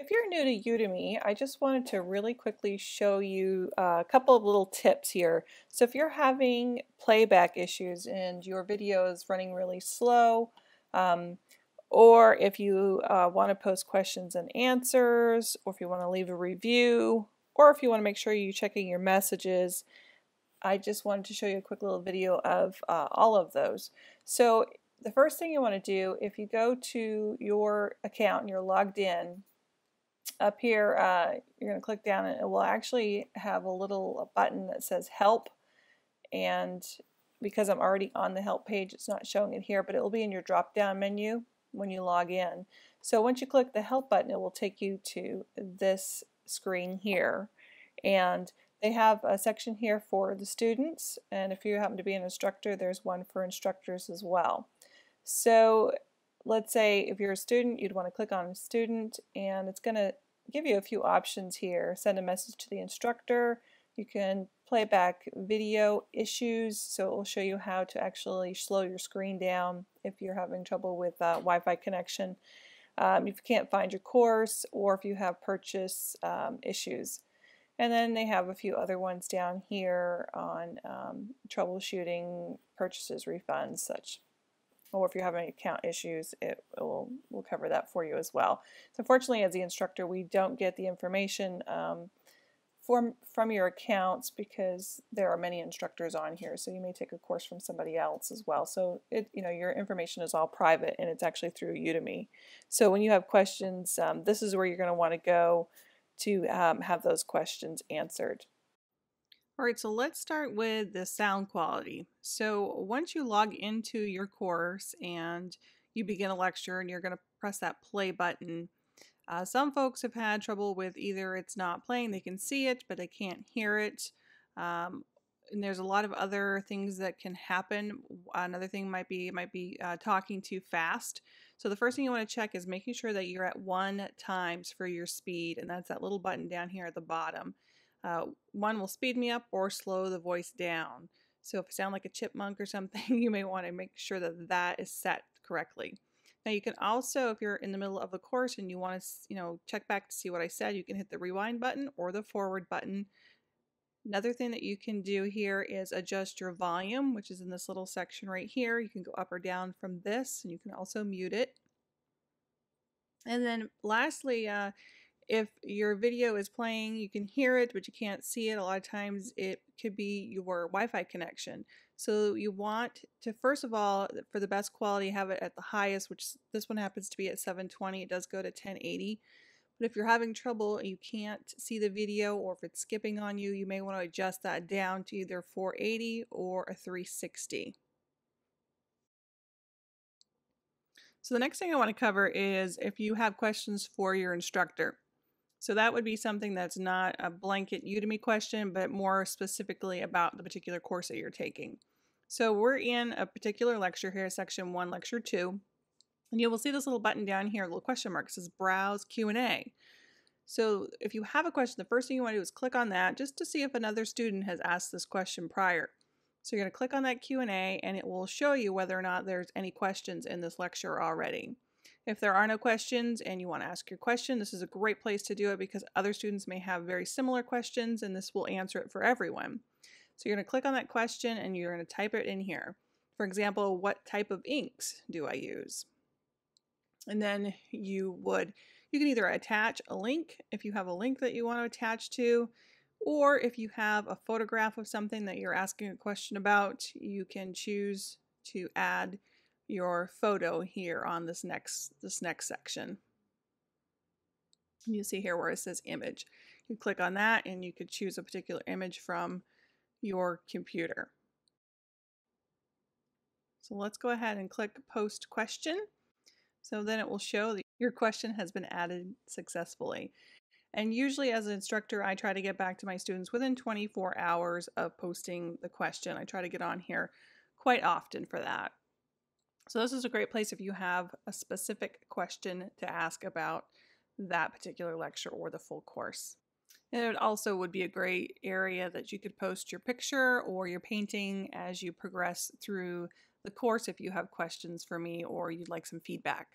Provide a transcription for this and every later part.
If you're new to Udemy, I just wanted to really quickly show you a couple of little tips here. So if you're having playback issues and your video is running really slow, um, or if you uh, want to post questions and answers, or if you want to leave a review, or if you want to make sure you're checking your messages, I just wanted to show you a quick little video of uh, all of those. So the first thing you want to do, if you go to your account and you're logged in, up here, uh, you're going to click down and it will actually have a little button that says help. And because I'm already on the help page, it's not showing it here, but it will be in your drop down menu when you log in. So once you click the help button, it will take you to this screen here. And they have a section here for the students, and if you happen to be an instructor, there's one for instructors as well. So let's say if you're a student, you'd want to click on student, and it's going to give you a few options here. Send a message to the instructor. You can play back video issues, so it will show you how to actually slow your screen down if you're having trouble with uh, Wi-Fi connection. Um, if you can't find your course or if you have purchase um, issues. And then they have a few other ones down here on um, troubleshooting purchases, refunds, such or if you're having account issues, it will will cover that for you as well. So unfortunately, as the instructor, we don't get the information um, from from your accounts because there are many instructors on here. So you may take a course from somebody else as well. So it you know your information is all private and it's actually through Udemy. So when you have questions, um, this is where you're going to want to go to um, have those questions answered. All right, so let's start with the sound quality. So once you log into your course and you begin a lecture and you're going to press that play button, uh, some folks have had trouble with either it's not playing, they can see it, but they can't hear it. Um, and there's a lot of other things that can happen. Another thing might be might be uh, talking too fast. So the first thing you want to check is making sure that you're at one times for your speed, and that's that little button down here at the bottom. Uh, one will speed me up or slow the voice down. So if I sound like a chipmunk or something, you may want to make sure that that is set correctly. Now you can also, if you're in the middle of the course and you want to, you know, check back to see what I said, you can hit the rewind button or the forward button. Another thing that you can do here is adjust your volume, which is in this little section right here. You can go up or down from this, and you can also mute it. And then lastly, uh, if your video is playing, you can hear it, but you can't see it. A lot of times it could be your Wi-Fi connection. So you want to, first of all, for the best quality, have it at the highest, which this one happens to be at 720. It does go to 1080. But if you're having trouble and you can't see the video or if it's skipping on you, you may want to adjust that down to either 480 or a 360. So the next thing I want to cover is if you have questions for your instructor. So that would be something that's not a blanket Udemy question, but more specifically about the particular course that you're taking. So we're in a particular lecture here, section one, lecture two, and you will see this little button down here, little question mark, it says browse Q&A. So if you have a question, the first thing you want to do is click on that just to see if another student has asked this question prior. So you're going to click on that Q&A and it will show you whether or not there's any questions in this lecture already. If there are no questions and you want to ask your question, this is a great place to do it because other students may have very similar questions and this will answer it for everyone. So you're going to click on that question and you're going to type it in here. For example, what type of inks do I use? And then you would, you can either attach a link if you have a link that you want to attach to, or if you have a photograph of something that you're asking a question about, you can choose to add your photo here on this next this next section. You see here where it says image. You click on that and you could choose a particular image from your computer. So let's go ahead and click post question. So then it will show that your question has been added successfully. And usually as an instructor, I try to get back to my students within 24 hours of posting the question. I try to get on here quite often for that. So this is a great place if you have a specific question to ask about that particular lecture or the full course. And it also would be a great area that you could post your picture or your painting as you progress through the course if you have questions for me or you'd like some feedback.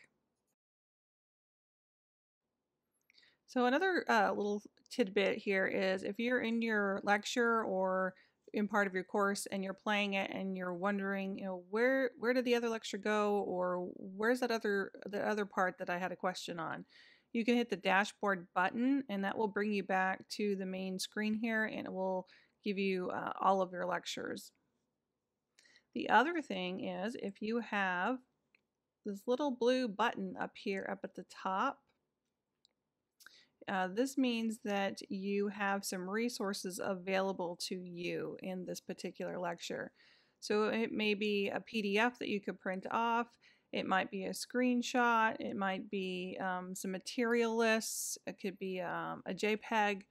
So another uh, little tidbit here is if you're in your lecture or in part of your course and you're playing it and you're wondering, you know, where where did the other lecture go or where's that other the other part that I had a question on? You can hit the dashboard button and that will bring you back to the main screen here and it will give you uh, all of your lectures. The other thing is if you have this little blue button up here up at the top uh, this means that you have some resources available to you in this particular lecture. So it may be a PDF that you could print off, it might be a screenshot, it might be um, some material lists, it could be um, a JPEG.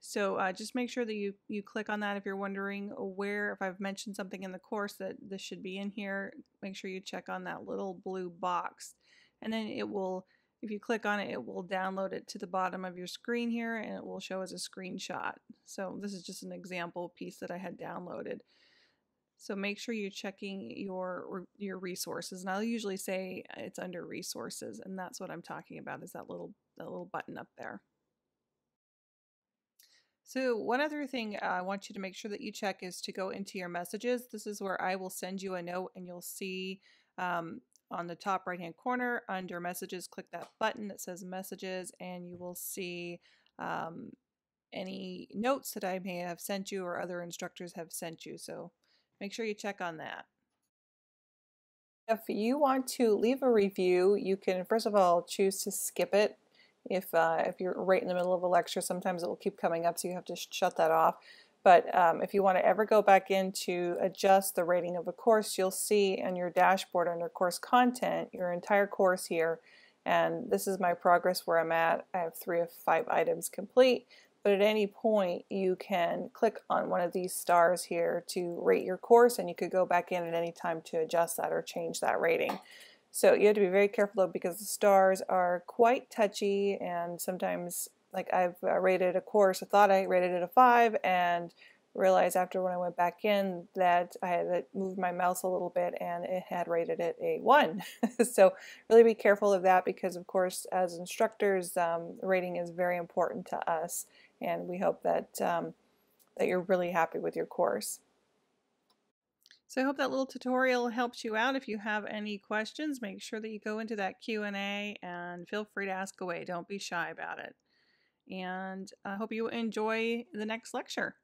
So uh, just make sure that you, you click on that if you're wondering where, if I've mentioned something in the course that this should be in here, make sure you check on that little blue box. And then it will if you click on it, it will download it to the bottom of your screen here and it will show as a screenshot. So this is just an example piece that I had downloaded. So make sure you're checking your your resources. And I'll usually say it's under resources and that's what I'm talking about is that little that little button up there. So one other thing I want you to make sure that you check is to go into your messages. This is where I will send you a note and you'll see um, on the top right hand corner under messages click that button that says messages and you will see um, any notes that I may have sent you or other instructors have sent you. So make sure you check on that. If you want to leave a review you can first of all choose to skip it. If uh, if you're right in the middle of a lecture sometimes it will keep coming up so you have to shut that off but um, if you want to ever go back in to adjust the rating of a course, you'll see on your dashboard under course content your entire course here. And this is my progress where I'm at. I have three of five items complete. But at any point, you can click on one of these stars here to rate your course, and you could go back in at any time to adjust that or change that rating. So you have to be very careful though because the stars are quite touchy and sometimes like I've uh, rated a course, I thought I rated it a 5 and realized after when I went back in that I had moved my mouse a little bit and it had rated it a 1. so really be careful of that because of course as instructors um, rating is very important to us and we hope that, um, that you're really happy with your course. So I hope that little tutorial helps you out. If you have any questions, make sure that you go into that Q&A and feel free to ask away. Don't be shy about it and I hope you enjoy the next lecture.